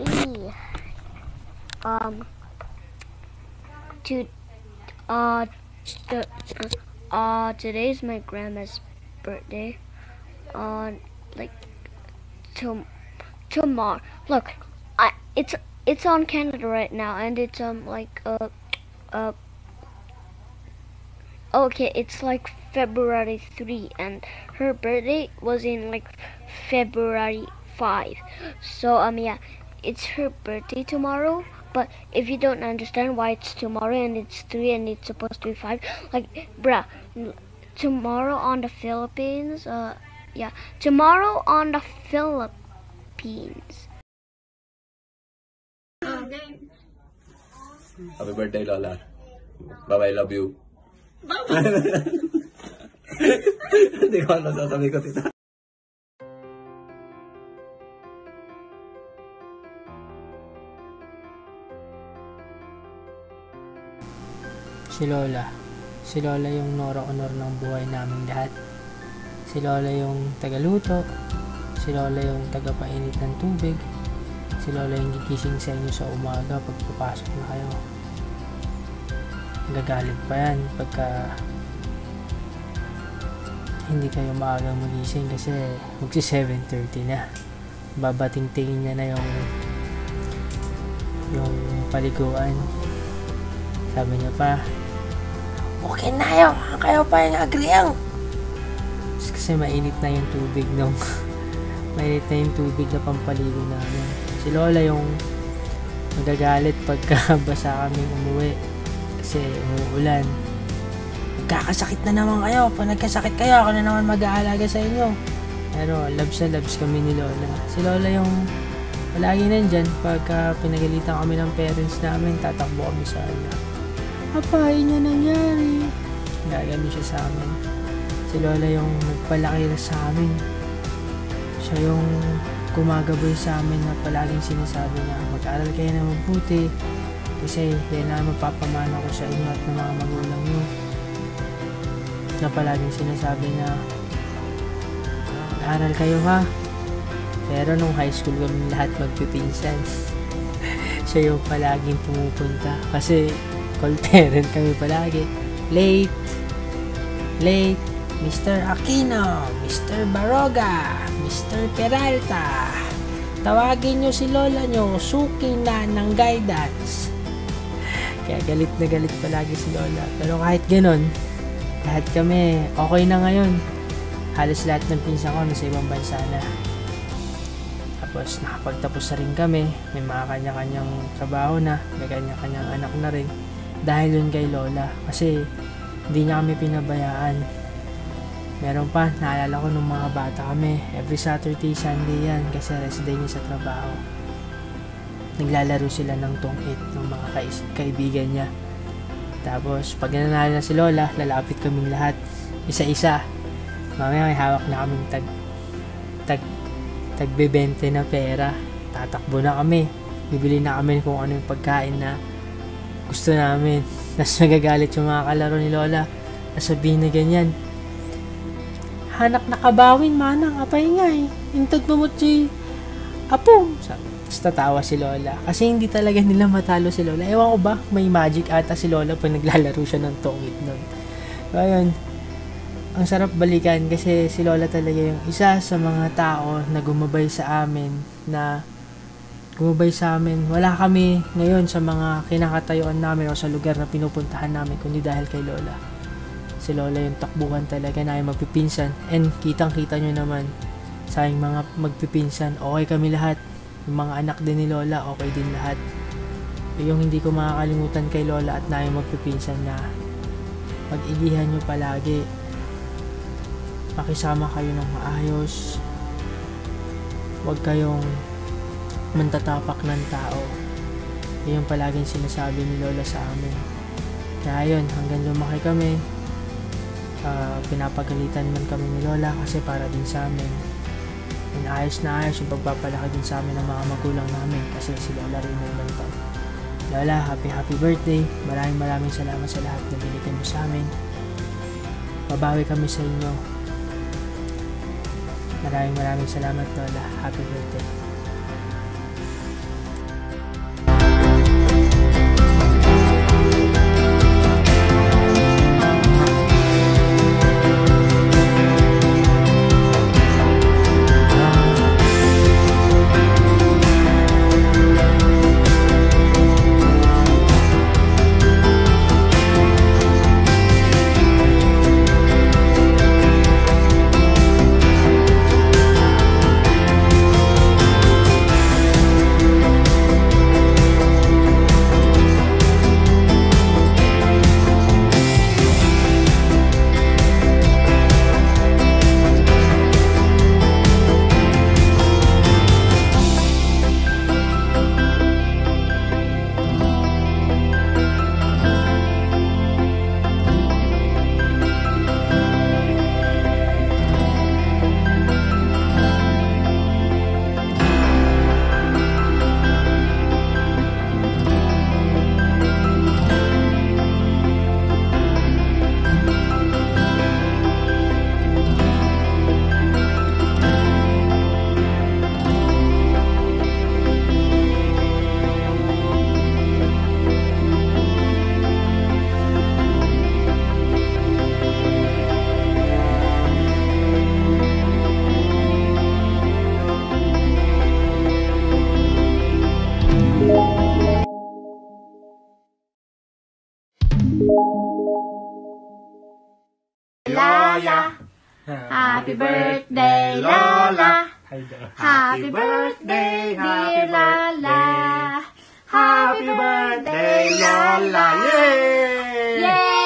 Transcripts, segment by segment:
E. Um. To. Uh. The, uh. Today's my grandma's birthday. Uh. Like. To, tomorrow. Look. I. It's. It's on Canada right now, and it's um like uh. Uh. Okay, it's like February 3 and her birthday was in like February 5. So um yeah, it's her birthday tomorrow. But if you don't understand why it's tomorrow and it's 3 and it's supposed to be 5, like bruh, tomorrow on the Philippines, uh yeah, tomorrow on the Philippines. Happy birthday, Lola. Bye-bye, love you. Hindi ko alam sasabihin ko, tita. Si Lola. Si Lola yung nora honor ng buhay namin lahat. Si Lola yung tagaluto. Si Lola yung tagapainit ng tubig. Si Lola yung gigising sa inyo sa umaga pag papasok na kayo. Gagalit pa yan pagka hindi kayo maagang magising kasi magsi 7.30 na. Babating-tingin niya na yung yung paliguan. Sabi niya pa, Okay na yun, kayo pa yung agriyang. Kasi mainit na yung tubig nung mainit na yung tubig na pampaligo namin. Si Lola yung nagagalit pagka basa kaming umuwi kasi umuulan. Magkakasakit na naman kayo. Pag nagkasakit kayo, ako na naman mag-aalaga sa inyo. Pero loves na loves kami ni Lola. Si Lola yung palagi nandyan pagka pinagalitan kami ng parents namin, tatakbo kami sa kanya. Apa, yun yung nangyari. Gagano siya sa amin. Si Lola yung nagpalaki na sa amin. Siya yung gumagabay sa amin na palaging sinasabi niya, mag-aral kayo na mabuti kasi yan na mapapamana ko sa inyo at ng mga magulang nyo. Na palaging sinasabi niya, aral kayo ha. Pero nung high school kami lahat magpipinsan. Siya yung palaging pumupunta. Kasi call parent kami palagi. Late. Late. Mr. Aquino. Mr. Baroga. Mr. Peralta. Tawagin nyo si lola nyo. Suki na ng guidance. Kaya galit na galit palagi si lola. Pero kahit ganon, lahat kami okay na ngayon. Halos lahat ng pinsan ko nasa ibang bansa na. Tapos nakapagtapos na rin kami. May mga kanya-kanyang trabaho na. May kanya-kanyang anak na rin. Dahil yun kay Lola. Kasi hindi niya kami pinabayaan. Meron pa, naalala ko nung mga bata kami. Every Saturday, Sunday yan. Kasi rest day niya sa trabaho. Naglalaro sila ng tungit ng mga kais- kaibigan niya. Tapos, pag nanalo na si Lola, lalapit kaming lahat. Isa-isa. Mamaya may hawak na kaming tag tag tagbebente na pera. Tatakbo na kami. Bibili na kami kung ano yung pagkain na gusto namin. Tapos magagalit yung mga kalaro ni Lola. Nasabihin na ganyan. Hanak nakabawin, manang, apay nga eh. Intod mo mo si Apo. Tapos tatawa si Lola. Kasi hindi talaga nila matalo si Lola. Ewan ko ba, may magic ata si Lola pag naglalaro siya ng tongit nun. So, ayun. Ang sarap balikan kasi si Lola talaga yung isa sa mga tao na gumabay sa amin na gumabay sa amin. Wala kami ngayon sa mga kinakatayuan namin o sa lugar na pinupuntahan namin kundi dahil kay Lola. Si Lola yung takbuhan talaga na magpipinsan and kitang kita nyo naman sa aming mga magpipinsan okay kami lahat. Yung mga anak din ni Lola okay din lahat. Yung hindi ko makakalimutan kay Lola at na magpipinsan na mag-igihan nyo palagi makisama kayo ng maayos huwag kayong mantatapak ng tao. Yun palaging sinasabi ni Lola sa amin. Kaya yun hanggang lumaki kami ah, pinapagalitan man kami ni Lola kasi para din sa amin. And ayos na ayos yung pagpapalaki din sa amin ng mga magulang namin kasi si Lola rin yung ganito. Lola happy happy birthday. Maraming maraming salamat sa lahat na binigay mo sa amin. Babawi kami sa inyo. Maraming maraming salamat Lola. Happy birthday. Happy birthday, Lola. Happy birthday, dear Lola. Happy birthday, Lola. Yay!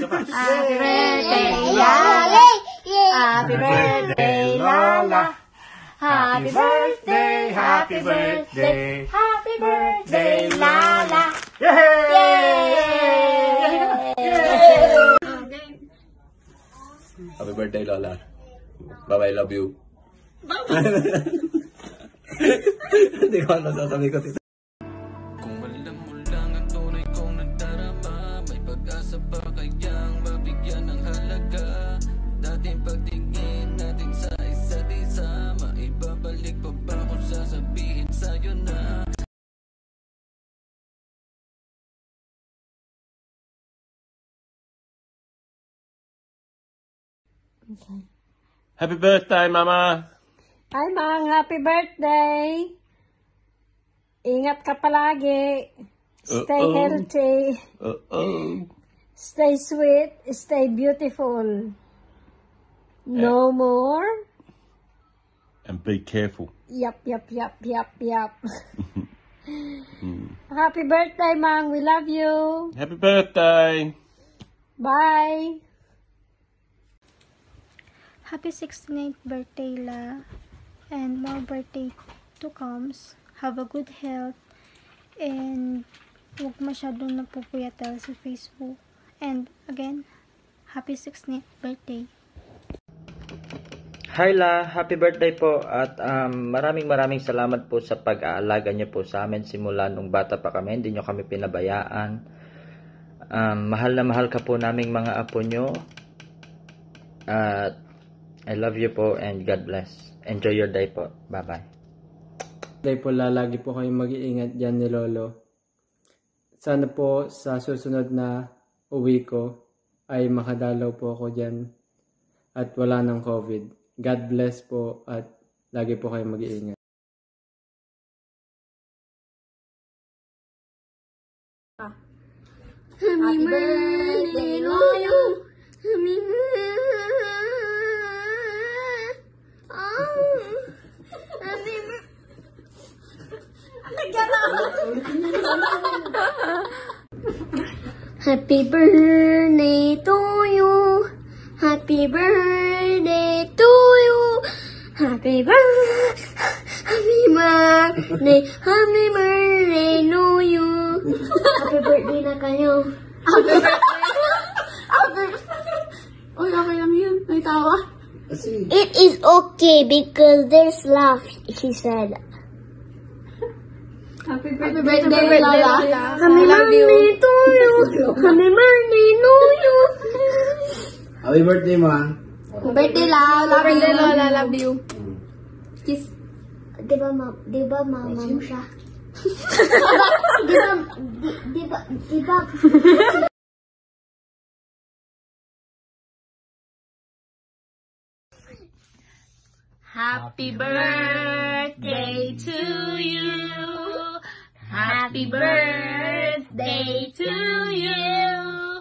Happy birthday, Lola. Happy birthday, Lola. Happy birthday, happy birthday, happy birthday, Lola. Birthday, Lola. Bye-bye, love you. Hindi ko alam sasabihin ko, Happy birthday, Mama! Hi, Mang. Happy birthday. Ingat ka palagi. Stay Uh-oh. healthy. Uh-oh. Stay sweet. Stay beautiful. No more. And be careful. Yup, yup, yup, yup, yup. Hmm. Happy birthday, Mang. We love you. Happy birthday! Bye. Happy 69th birthday, La. And more birthday to comes. Have a good health. And huwag masyadong napupuyatal sa Facebook. And again, happy 69th birthday. Hi La, happy birthday po at um, maraming maraming salamat po sa pag-aalaga niyo po sa amin simula nung bata pa kami, hindi niyo kami pinabayaan. Um, mahal na mahal ka po naming mga apo niyo. At I love you po and God bless. Enjoy your day po. Bye-bye. Dahil po lalagi po kayong mag-iingat dyan ni Lolo. Sana po sa susunod na uwi ko ay makadalaw po ako dyan at wala ng COVID. God bless po at lagi po kayong mag-iingat. Happy birthday you. Happy birthday. Happy birthday. Happy birthday to you. Happy birthday to you. Happy birthday. Happy birthday. Happy birthday to you. Happy birthday na kayo. Uy, okay lang yun. May tawa. It is okay because there's laugh, she said. Happy birthday, Lola. Happy birthday to you. Happy birthday to you. Happy birthday, ma. Birthday, Lola. Love birthday, Lola. Love you. Kiss. Di ba, ma di ba mama mo siya? di ba, di, di ba, di ba, Happy birthday to you. Happy birthday to you.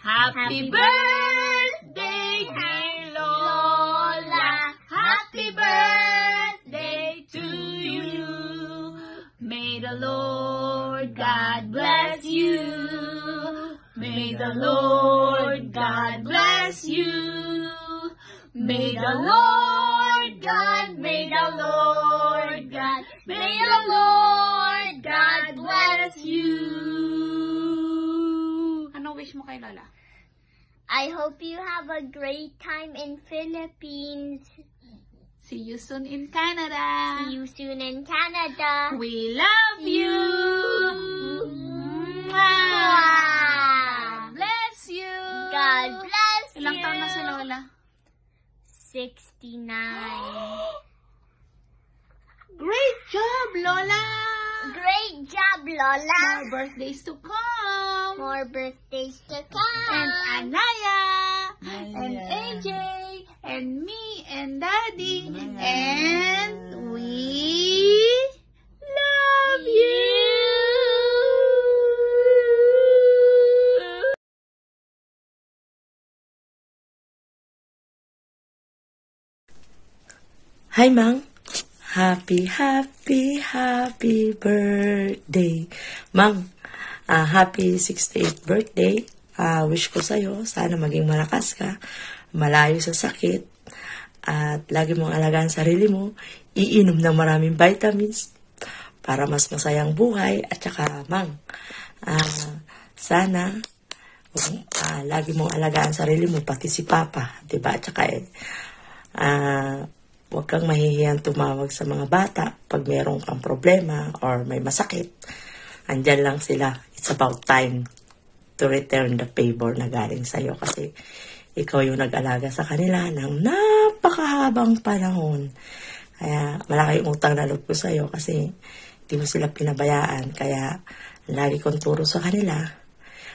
Happy birthday, dear Lola. Happy birthday to you. May the Lord God bless you. May the Lord God bless you. May the Lord God, may the Lord God, may the Lord God bless you. Ano wish mo kay Lola? I hope you have a great time in Philippines. See you soon in Canada. See you soon in Canada. We love you. Mwah. Bless you. God bless Ilang you. taon na si Lola? 69. Great job, Lola. Great job, Lola. More birthdays to come. More birthdays to come. and Anaya, and AJ, and me, and Daddy, and we love you. Hi, Mang. Happy, happy, happy birthday. Mang, ah, happy 68th birthday. Ah, wish ko sa'yo, sana maging malakas ka, malayo sa sakit, at lagi mong alagaan sarili mo, iinom ng maraming vitamins para mas masayang buhay, at saka, Mang, ah, sana ah, lagi mong alagaan sarili mo, pati si Papa, 'di ba? At saka, eh, ah, huwag kang mahihiyang tumawag sa mga bata pag meron kang problema or may masakit. Andyan lang sila. It's about time to return the favor na galing sa'yo kasi ikaw yung nag-alaga sa kanila ng napakahabang panahon. Kaya malaki yung utang na loob ko sa'yo kasi di mo sila pinabayaan. Kaya lagi kong turo sa kanila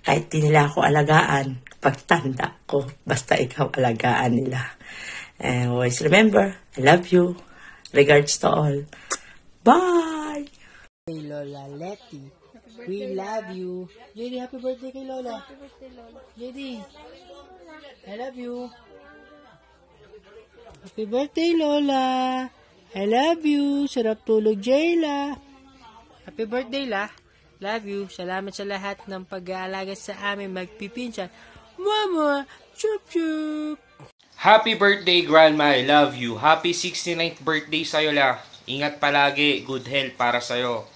kahit di nila ako alagaan, pagtanda ko, basta ikaw alagaan nila. And always remember, I love you. Regards to all. Bye! Hey, Lola Letty. We love you. JD, happy birthday kay Lola. Happy birthday, Lola. I love you. Happy birthday, Lola. I love you. Sarap tulog, Jayla. Happy birthday, La. Love you. Salamat sa lahat ng pag-aalaga sa amin magpipinsan. Mama, chup chup. Happy birthday, Grandma. I love you. Happy 69th birthday sa'yo, la. Ingat palagi. Good health para sa'yo.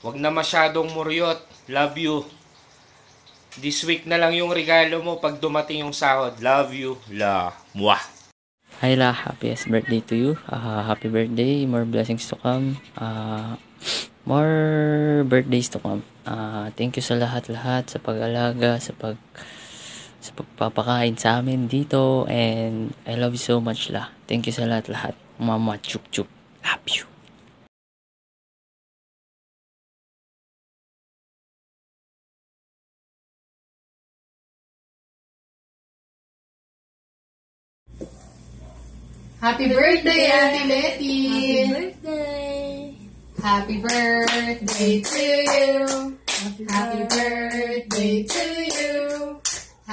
Huwag na masyadong muryot. Love you. This week na lang yung regalo mo pag dumating yung sahod. Love you, la. Mwah. Hi La, happiest birthday to you. Uh, happy birthday, more blessings to come. Uh, more birthdays to come. Uh, thank you sa lahat-lahat, sa pag-alaga, sa pag sa pagpapakain sa amin dito and I love you so much La. Thank you sa lahat-lahat. Mama chup chup. Love you. Happy birthday, Auntie Letty! Happy birthday! Happy birthday to you! Happy birthday to you!